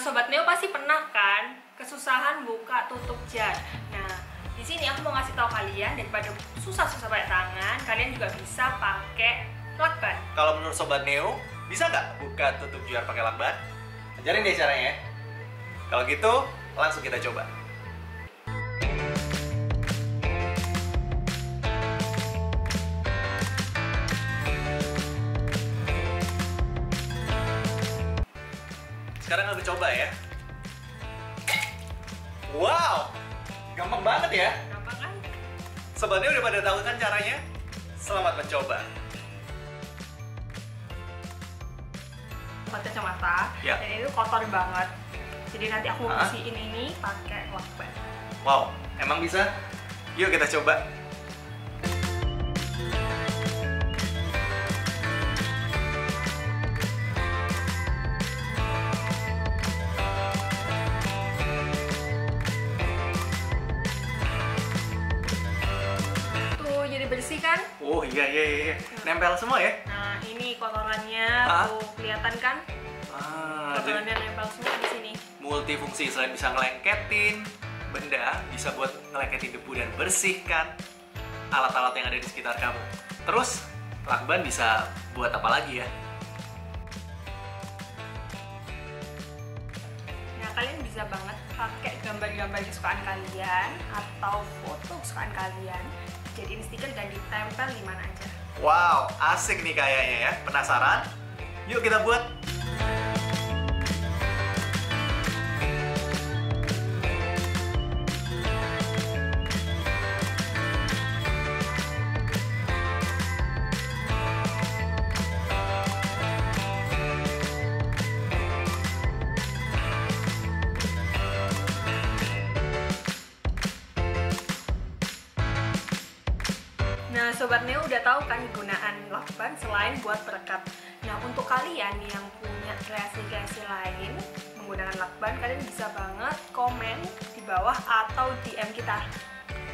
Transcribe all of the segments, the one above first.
sobat Neo pasti pernah kan kesusahan buka tutup jar. Nah, di sini aku mau ngasih tahu kalian daripada susah-susah pakai tangan, kalian juga bisa pakai lakban. Kalau menurut sobat Neo, bisa nggak buka tutup jar pakai lakban? Ajarin deh caranya. Kalau gitu, langsung kita coba. Sekarang aku coba ya. Wow, gampang banget ya. Gampang kan? Sobatnya udah pada tahu kan caranya? Selamat mencoba. Pakai kacamata. Ya. Dan itu kotor banget. Jadi nanti aku bersihin ini pakai lakban. Wow, emang bisa? Yuk kita coba. Bersih kan? Oh iya iya iya, iya. nempel semua ya? Nah, ini kotorannya Hah? tuh kelihatan kan? Ah, jadi Kotorannya nempel semua di sini. multifungsi selain bisa ngelengketin benda, bisa buat ngelengketin debu dan bersihkan alat-alat yang ada di sekitar kamu. Terus lakban bisa buat apa lagi ya? Nah, kalian bisa banget pakai gambar-gambar kesukaan kalian atau foto kesukaan kalian. Jadiin stiker dan ditempel di mana aja. Wow, asik nih kayaknya ya. Penasaran? Yuk kita buat. Nah, Sobat Neo udah tahu kan gunaan lakban selain buat perekat. Nah, untuk kalian yang punya kreasi-kreasi lain menggunakan lakban, kalian bisa banget komen di bawah atau DM kita.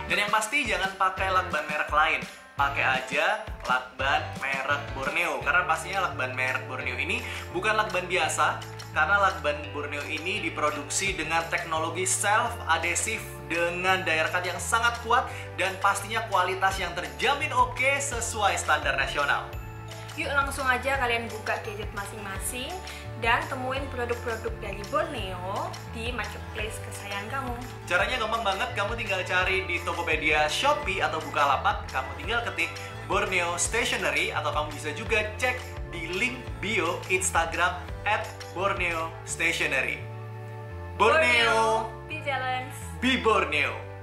Dan yang pasti jangan pakai lakban merek lain. Pakai aja lakban merek Borneo. Pastinya lakban merek Borneo ini bukan lakban biasa. Karena lakban Borneo ini diproduksi dengan teknologi self-adhesive dengan daya rekat yang sangat kuat dan pastinya kualitas yang terjamin oke sesuai standar nasional. Yuk langsung aja kalian buka gadget masing-masing dan temuin produk-produk dari Borneo di marketplace kesayangan kamu. Caranya gampang banget, kamu tinggal cari di Tokopedia, Shopee, atau Bukalapak. Kamu tinggal ketik Borneo Stationery atau kamu bisa juga cek di link bio Instagram at Borneo Stationery. Borneo, be balance. be Borneo.